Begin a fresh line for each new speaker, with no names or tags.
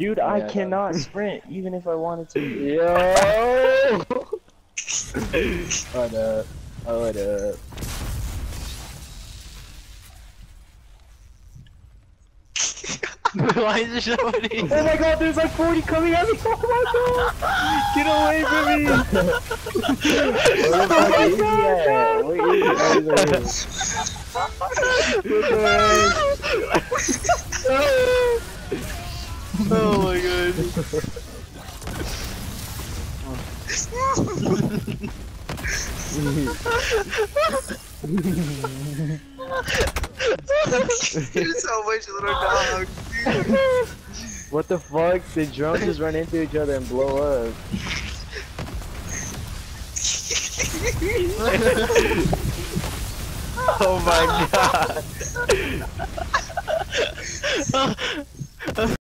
Dude, I
Yeah,
cannot sprint even if I wanted to.
Yo! Hold up. Hold up.
Why is there somebody?
Oh my god, there's like 40 coming at me! Oh my god! Get away from me!
Oh Where the fuck is he at? Where is he?
Oh my god.
You're so much little dog.
What the fuck? The drones just run into each other and blow up.
Oh my god.